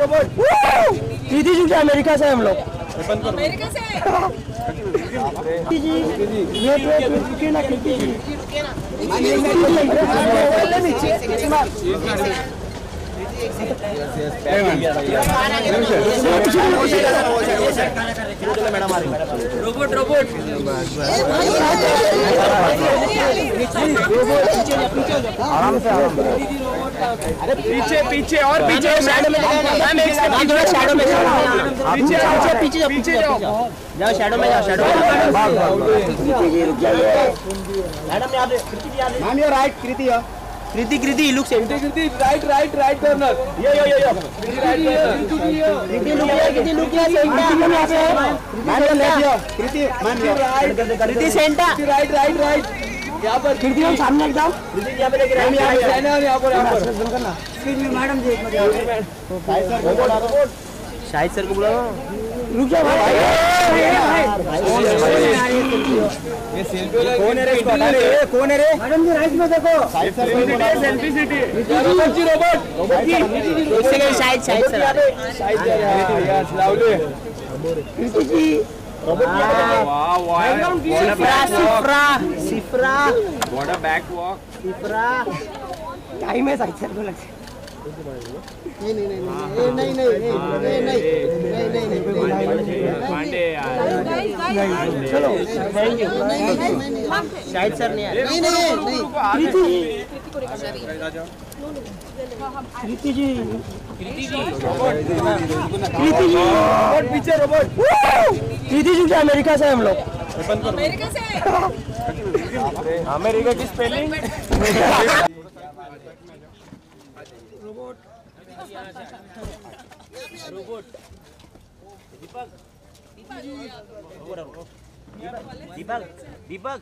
Robot दीदी जी America से हम लोग। अमेरिका से? जी वेट वेट वेट रुकिए ना जी। रोबोट रोबोट पीछे पीछे और पीछे शैडो में मैम एक सेकंड थोड़ा शैडो में जाओ पीछे पीछे पीछे जाओ पीछे जाओ। जाओ शैडो में जाओ शैडो में कृति जी रुक जाइए मैडम यहाँ पे Kriti ji ma'am your right Kriti Kriti, Kriti, look side. Kriti, Kriti, right, right, right corner. Yeah, yeah, yeah, yeah. Kriti, right corner. Kriti, look here, Kriti, look here, center. Kriti, यहाँ पे है. मान लो left लिया. Kriti, मान लो. Kriti, center. Kriti, right, right, right. यहाँ पर कृति हम सामने एकदम कृति यहाँ पे लेके राइट यहाँ पे जाना यहाँ पर यहाँ पर बंद करना एक्सक्यूज मी मैडम जी एक मिनट शाहिद सर को बुलाओ रुक जाओ भाई कौन है रे इसको हटा रे कौन है रे मैडम जी राइट में देखो side sir selfie city robot ji robot robot ji इसलिए साइड साइड सर साइड यार लावले प्रीति जी वाह वाह Sifra Sifra Sifra what a back walk Sifra time है साइड सर को लग नहीं नहीं नहीं नहीं नहीं नहीं नहीं चलो। शाहिद सर नहीं नहीं नहीं जी कृति जी कृति जी रोबोट पीछे रोबोट कृति जी से अमेरिका से हम लोग अमेरिका से अमेरिका की स्पेलिंग रोबोट दीपक दीपक दीपक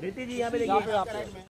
रीति जी यहाँ पे देखिए।